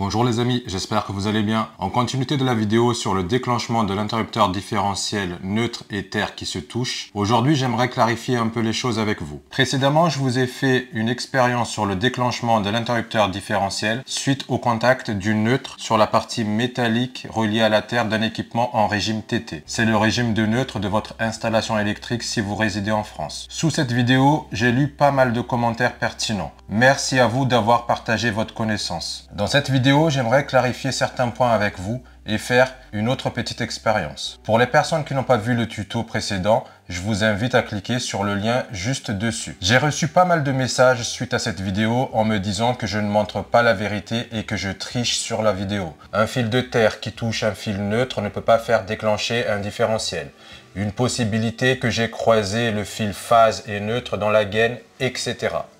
Bonjour les amis, j'espère que vous allez bien. En continuité de la vidéo sur le déclenchement de l'interrupteur différentiel neutre et terre qui se touche, aujourd'hui j'aimerais clarifier un peu les choses avec vous. Précédemment, je vous ai fait une expérience sur le déclenchement de l'interrupteur différentiel suite au contact du neutre sur la partie métallique reliée à la terre d'un équipement en régime TT. C'est le régime de neutre de votre installation électrique si vous résidez en France. Sous cette vidéo, j'ai lu pas mal de commentaires pertinents. Merci à vous d'avoir partagé votre connaissance. Dans cette vidéo, j'aimerais clarifier certains points avec vous et faire une autre petite expérience. Pour les personnes qui n'ont pas vu le tuto précédent, je vous invite à cliquer sur le lien juste dessus. J'ai reçu pas mal de messages suite à cette vidéo en me disant que je ne montre pas la vérité et que je triche sur la vidéo. Un fil de terre qui touche un fil neutre ne peut pas faire déclencher un différentiel. Une possibilité que j'ai croisé le fil phase et neutre dans la gaine, etc.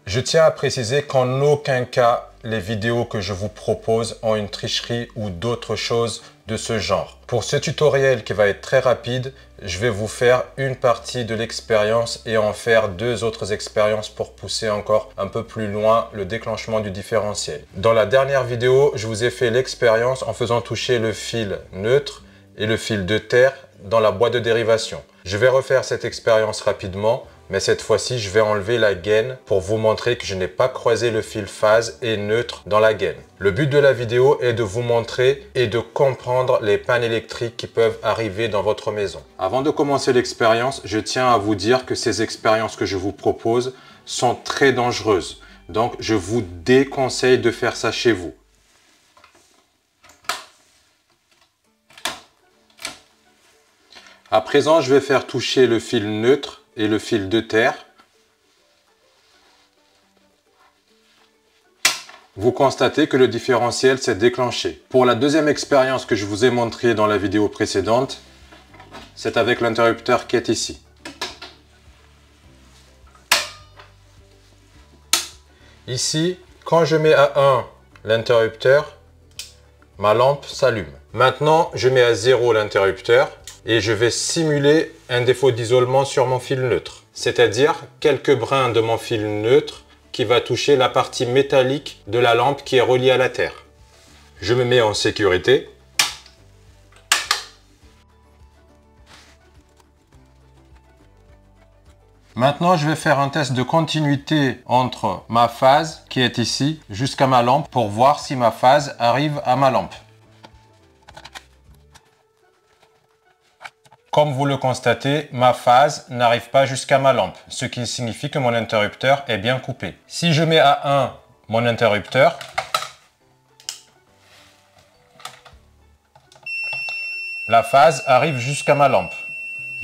Je tiens à préciser qu'en aucun cas les vidéos que je vous propose ont une tricherie ou d'autres choses de ce genre. Pour ce tutoriel qui va être très rapide, je vais vous faire une partie de l'expérience et en faire deux autres expériences pour pousser encore un peu plus loin le déclenchement du différentiel. Dans la dernière vidéo, je vous ai fait l'expérience en faisant toucher le fil neutre et le fil de terre dans la boîte de dérivation. Je vais refaire cette expérience rapidement mais cette fois-ci, je vais enlever la gaine pour vous montrer que je n'ai pas croisé le fil phase et neutre dans la gaine. Le but de la vidéo est de vous montrer et de comprendre les pannes électriques qui peuvent arriver dans votre maison. Avant de commencer l'expérience, je tiens à vous dire que ces expériences que je vous propose sont très dangereuses. Donc, je vous déconseille de faire ça chez vous. À présent, je vais faire toucher le fil neutre et le fil de terre. Vous constatez que le différentiel s'est déclenché. Pour la deuxième expérience que je vous ai montrée dans la vidéo précédente, c'est avec l'interrupteur qui est ici. Ici, quand je mets à 1 l'interrupteur, ma lampe s'allume. Maintenant, je mets à 0 l'interrupteur et je vais simuler un défaut d'isolement sur mon fil neutre. C'est-à-dire quelques brins de mon fil neutre qui va toucher la partie métallique de la lampe qui est reliée à la terre. Je me mets en sécurité. Maintenant, je vais faire un test de continuité entre ma phase qui est ici jusqu'à ma lampe pour voir si ma phase arrive à ma lampe. Comme vous le constatez, ma phase n'arrive pas jusqu'à ma lampe, ce qui signifie que mon interrupteur est bien coupé. Si je mets à 1 mon interrupteur, la phase arrive jusqu'à ma lampe.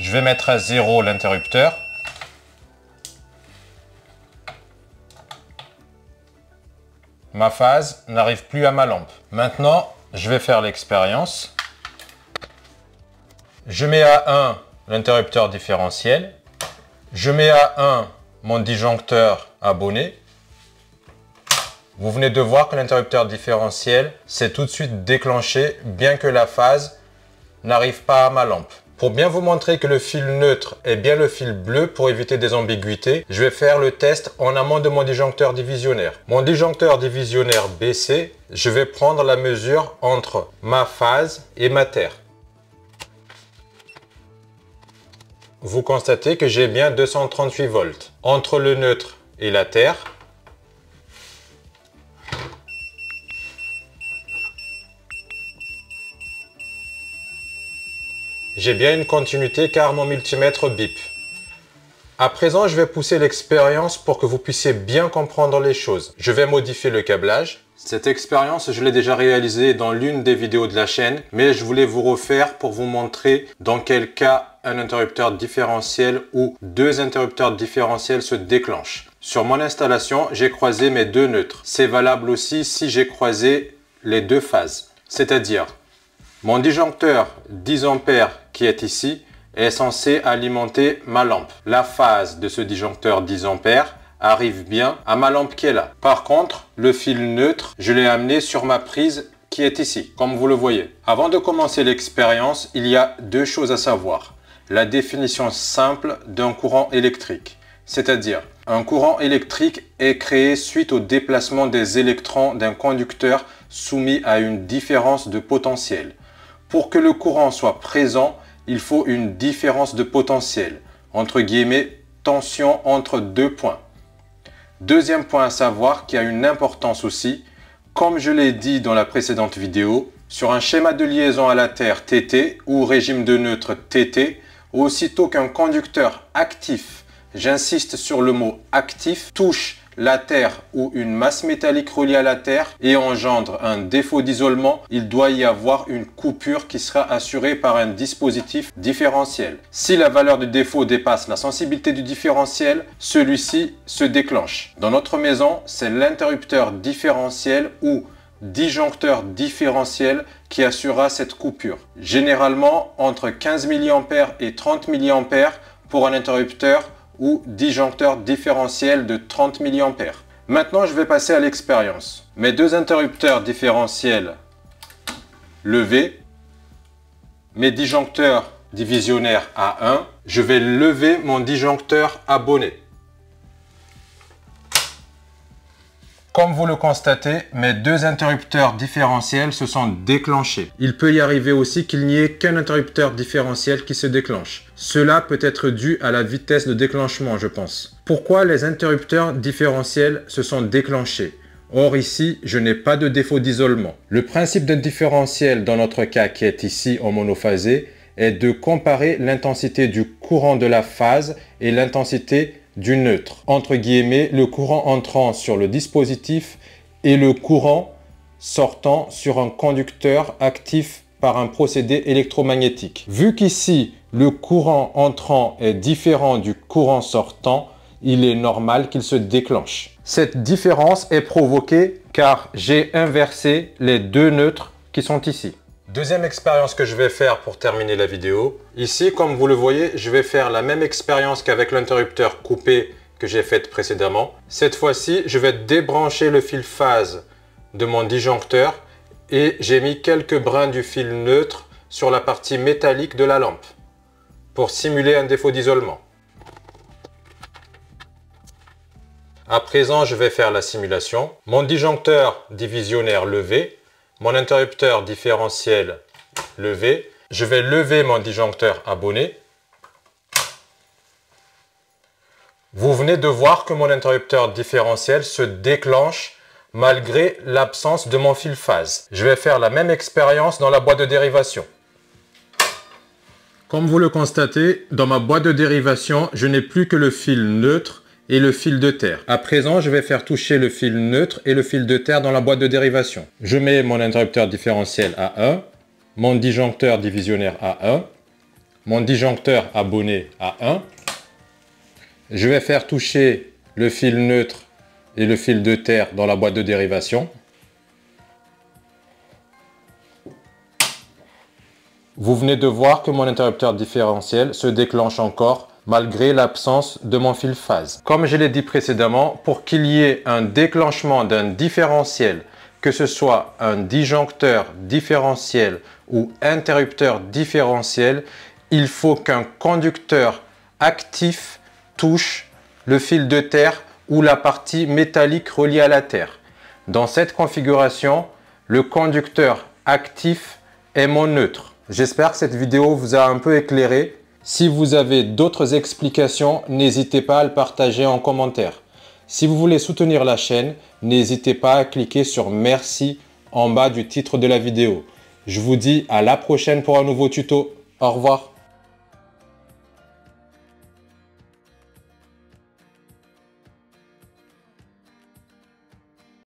Je vais mettre à 0 l'interrupteur. Ma phase n'arrive plus à ma lampe. Maintenant, je vais faire l'expérience. Je mets à 1 l'interrupteur différentiel. Je mets à 1 mon disjoncteur abonné. Vous venez de voir que l'interrupteur différentiel s'est tout de suite déclenché bien que la phase n'arrive pas à ma lampe. Pour bien vous montrer que le fil neutre est bien le fil bleu pour éviter des ambiguïtés, je vais faire le test en amont de mon disjoncteur divisionnaire. Mon disjoncteur divisionnaire BC, je vais prendre la mesure entre ma phase et ma terre. Vous constatez que j'ai bien 238 volts. Entre le neutre et la terre, j'ai bien une continuité car mon multimètre bip. À présent, je vais pousser l'expérience pour que vous puissiez bien comprendre les choses. Je vais modifier le câblage. Cette expérience, je l'ai déjà réalisée dans l'une des vidéos de la chaîne, mais je voulais vous refaire pour vous montrer dans quel cas un interrupteur différentiel ou deux interrupteurs différentiels se déclenchent. Sur mon installation, j'ai croisé mes deux neutres. C'est valable aussi si j'ai croisé les deux phases. C'est-à-dire, mon disjoncteur 10 A qui est ici est censé alimenter ma lampe. La phase de ce disjoncteur 10 A arrive bien à ma lampe qui est là. Par contre, le fil neutre, je l'ai amené sur ma prise qui est ici, comme vous le voyez. Avant de commencer l'expérience, il y a deux choses à savoir la définition simple d'un courant électrique. C'est-à-dire, Un courant électrique est créé suite au déplacement des électrons d'un conducteur soumis à une différence de potentiel. Pour que le courant soit présent, il faut une différence de potentiel, entre guillemets, tension entre deux points. Deuxième point à savoir qui a une importance aussi, comme je l'ai dit dans la précédente vidéo, sur un schéma de liaison à la Terre TT ou régime de neutre TT, aussitôt qu'un conducteur actif, j'insiste sur le mot actif, touche la Terre ou une masse métallique reliée à la Terre et engendre un défaut d'isolement, il doit y avoir une coupure qui sera assurée par un dispositif différentiel. Si la valeur du défaut dépasse la sensibilité du différentiel, celui-ci se déclenche. Dans notre maison, c'est l'interrupteur différentiel ou disjoncteur différentiel qui assurera cette coupure. Généralement entre 15 mA et 30 mA pour un interrupteur ou disjoncteur différentiel de 30 mA. Maintenant, je vais passer à l'expérience. Mes deux interrupteurs différentiels levés, mes disjoncteurs divisionnaires A1, je vais lever mon disjoncteur abonné. Comme vous le constatez, mes deux interrupteurs différentiels se sont déclenchés. Il peut y arriver aussi qu'il n'y ait qu'un interrupteur différentiel qui se déclenche. Cela peut être dû à la vitesse de déclenchement, je pense. Pourquoi les interrupteurs différentiels se sont déclenchés? Or ici, je n'ai pas de défaut d'isolement. Le principe d'un différentiel dans notre cas qui est ici en monophasé est de comparer l'intensité du courant de la phase et l'intensité du neutre, entre guillemets, le courant entrant sur le dispositif et le courant sortant sur un conducteur actif par un procédé électromagnétique. Vu qu'ici, le courant entrant est différent du courant sortant, il est normal qu'il se déclenche. Cette différence est provoquée car j'ai inversé les deux neutres qui sont ici. Deuxième expérience que je vais faire pour terminer la vidéo. Ici, comme vous le voyez, je vais faire la même expérience qu'avec l'interrupteur coupé que j'ai fait précédemment. Cette fois-ci, je vais débrancher le fil phase de mon disjoncteur et j'ai mis quelques brins du fil neutre sur la partie métallique de la lampe pour simuler un défaut d'isolement. À présent, je vais faire la simulation. Mon disjoncteur divisionnaire levé mon interrupteur différentiel levé. Je vais lever mon disjoncteur abonné. Vous venez de voir que mon interrupteur différentiel se déclenche malgré l'absence de mon fil phase. Je vais faire la même expérience dans la boîte de dérivation. Comme vous le constatez, dans ma boîte de dérivation, je n'ai plus que le fil neutre et le fil de terre. À présent, je vais faire toucher le fil neutre et le fil de terre dans la boîte de dérivation. Je mets mon interrupteur différentiel à 1, mon disjoncteur divisionnaire à 1, mon disjoncteur abonné à 1. Je vais faire toucher le fil neutre et le fil de terre dans la boîte de dérivation. Vous venez de voir que mon interrupteur différentiel se déclenche encore malgré l'absence de mon fil phase. Comme je l'ai dit précédemment, pour qu'il y ait un déclenchement d'un différentiel, que ce soit un disjoncteur différentiel ou interrupteur différentiel, il faut qu'un conducteur actif touche le fil de terre ou la partie métallique reliée à la terre. Dans cette configuration, le conducteur actif est mon neutre. J'espère que cette vidéo vous a un peu éclairé si vous avez d'autres explications, n'hésitez pas à le partager en commentaire. Si vous voulez soutenir la chaîne, n'hésitez pas à cliquer sur merci en bas du titre de la vidéo. Je vous dis à la prochaine pour un nouveau tuto. Au revoir.